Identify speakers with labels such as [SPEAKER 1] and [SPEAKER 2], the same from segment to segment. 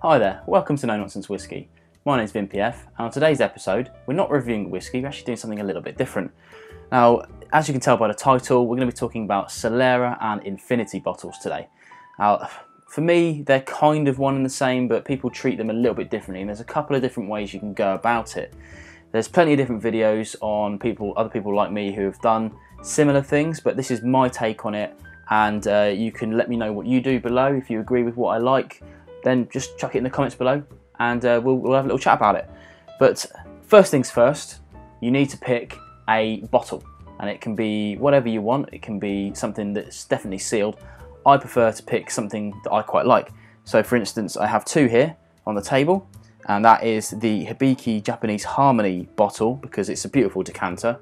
[SPEAKER 1] Hi there, welcome to No Nonsense Whisky. My name is Vin PF, and on today's episode, we're not reviewing whiskey, we're actually doing something a little bit different. Now, as you can tell by the title, we're going to be talking about Solera and Infinity bottles today. Now, for me, they're kind of one and the same, but people treat them a little bit differently, and there's a couple of different ways you can go about it. There's plenty of different videos on people, other people like me who have done similar things, but this is my take on it, and uh, you can let me know what you do below. If you agree with what I like, then just chuck it in the comments below, and uh, we'll, we'll have a little chat about it. But first things first, you need to pick a bottle, and it can be whatever you want. It can be something that's definitely sealed. I prefer to pick something that I quite like. So, for instance, I have two here on the table, and that is the Hibiki Japanese Harmony bottle because it's a beautiful decanter.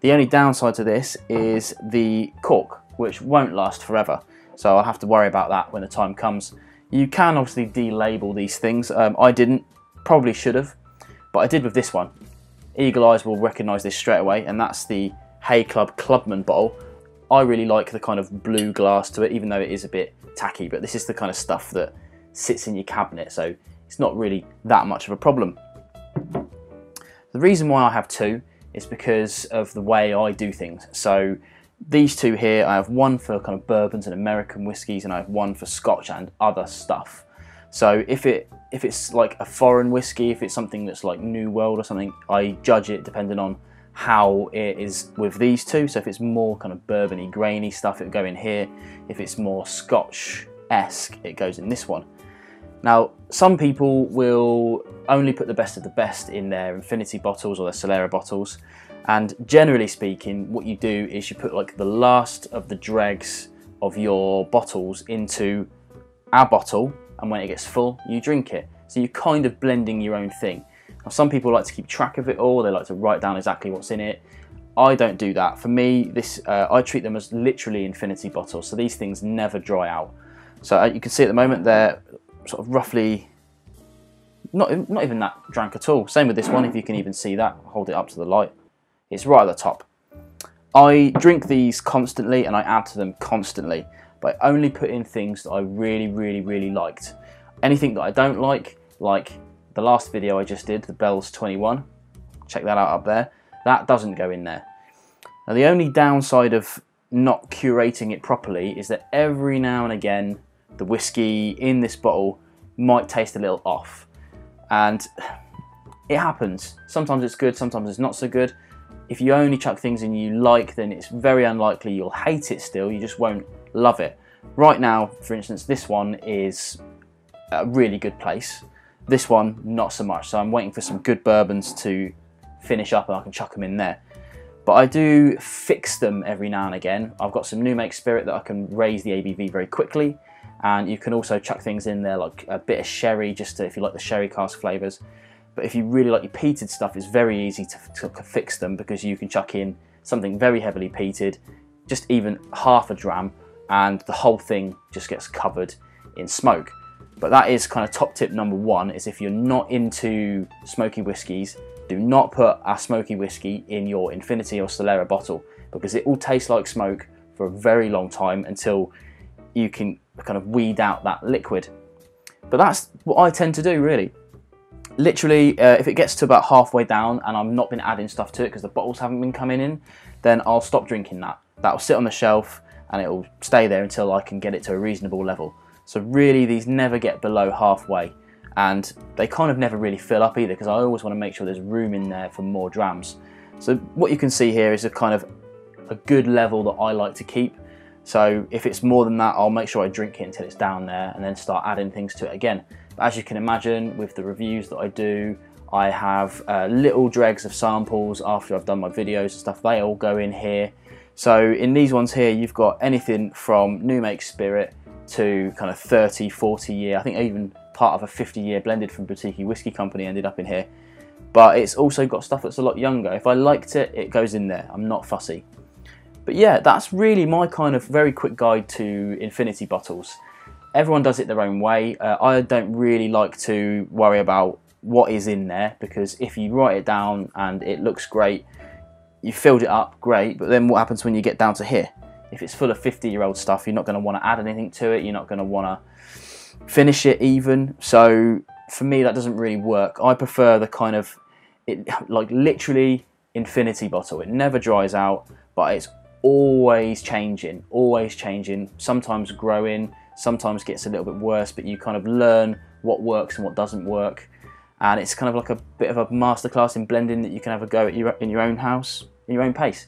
[SPEAKER 1] The only downside to this is the cork, which won't last forever. So I'll have to worry about that when the time comes. You can obviously delabel these things. Um, I didn't, probably should have, but I did with this one. Eagle Eyes will recognise this straight away, and that's the Haig Club Clubman bottle. I really like the kind of blue glass to it, even though it is a bit tacky, but this is the kind of stuff that sits in your cabinet, so it's not really that much of a problem. The reason why I have two is because of the way I do things. So these two here, I have one for kind of bourbons and American whiskies, and I have one for Scotch and other stuff. So if it if it's like a foreign whiskey, if it's something that's like New World or something, I judge it depending on how it is with these two. So if it's more kind of bourbony, grainy stuff, it would go in here. If it's more Scotch-esque, it goes in this one. Now, some people will only put the best of the best in their Infinity bottles or their Solera bottles. And generally speaking, what you do is you put like the last of the dregs of your bottles into our bottle, and when it gets full, you drink it. So you're kind of blending your own thing. Now, some people like to keep track of it all, they like to write down exactly what's in it. I don't do that. For me, this uh, I treat them as literally infinity bottles, so these things never dry out. So uh, you can see at the moment they're sort of roughly not, not even that drank at all. Same with this one, if you can even see that. Hold it up to the light. It's right at the top. I drink these constantly and I add to them constantly, but I only put in things that I really, really, really liked. Anything that I don't like, like the last video I just did, the Bell's 21, check that out up there, that doesn't go in there. Now the only downside of not curating it properly is that every now and again the whiskey in this bottle might taste a little off. And it happens. Sometimes it's good, sometimes it's not so good. If you only chuck things in you like, then it's very unlikely you'll hate it still, you just won't love it. Right now, for instance, this one is a really good place. This one, not so much. So I'm waiting for some good bourbons to finish up and I can chuck them in there. But I do fix them every now and again. I've got some new make spirit that I can raise the ABV very quickly and you can also chuck things in there like a bit of sherry just to, if you like the sherry cask flavors but if you really like your peated stuff it's very easy to, to, fix them because you can chuck in something very heavily peated just even half a dram and the whole thing just gets covered in smoke but that is kind of top tip number one is if you're not into smoky whiskies do not put a smoky whiskey in your infinity or solera bottle because it will taste like smoke for a very long time until you can kind of weed out that liquid. But that's what I tend to do really. Literally, uh, if it gets to about halfway down and I've not been adding stuff to it because the bottles haven't been coming in, then I'll stop drinking that. That'll sit on the shelf and it'll stay there until I can get it to a reasonable level. So really, these never get below halfway and they kind of never really fill up either because I always want to make sure there's room in there for more drams. So what you can see here is a kind of a good level that I like to keep so if it's more than that, I'll make sure I drink it until it's down there and then start adding things to it again. As you can imagine, with the reviews that I do, I have uh, little dregs of samples after I've done my videos and stuff. They all go in here. So in these ones here, you've got anything from new make spirit to kind of 30, 40 year. I think even part of a 50 year blended from Boutique Whiskey Company ended up in here. But it's also got stuff that's a lot younger. If I liked it, it goes in there. I'm not fussy. But yeah, that's really my kind of very quick guide to infinity bottles. Everyone does it their own way. Uh, I don't really like to worry about what is in there because if you write it down and it looks great, you filled it up, great, but then what happens when you get down to here? If it's full of 50 year old stuff, you're not going to want to add anything to it, you're not going to want to finish it even. So for me, that doesn't really work. I prefer the kind of it like literally infinity bottle. It never dries out, but it's always changing, always changing. Sometimes growing, sometimes gets a little bit worse, but you kind of learn what works and what doesn't work. And it's kind of like a bit of a masterclass in blending that you can have a go at your, in your own house, in your own pace.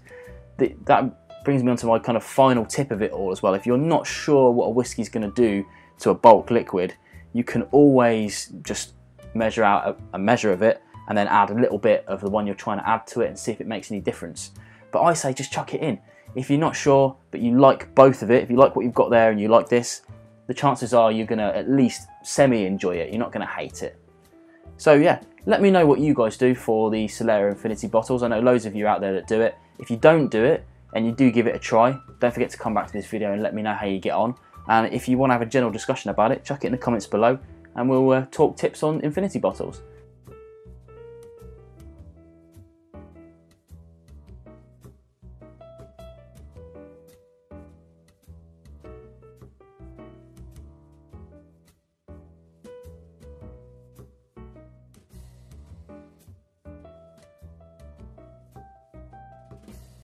[SPEAKER 1] that brings me on to my kind of final tip of it all as well. If you're not sure what a whiskey's going to do to a bulk liquid, you can always just measure out a, a measure of it and then add a little bit of the one you're trying to add to it and see if it makes any difference. But I say just chuck it in. If you're not sure, but you like both of it, if you like what you've got there and you like this, the chances are you're going to at least semi enjoy it. You're not going to hate it. So, yeah, let me know what you guys do for the Solera Infinity bottles. I know loads of you out there that do it. If you don't do it and you do give it a try, don't forget to come back to this video and let me know how you get on. And if you want to have a general discussion about it, chuck it in the comments below and we'll uh, talk tips on Infinity bottles.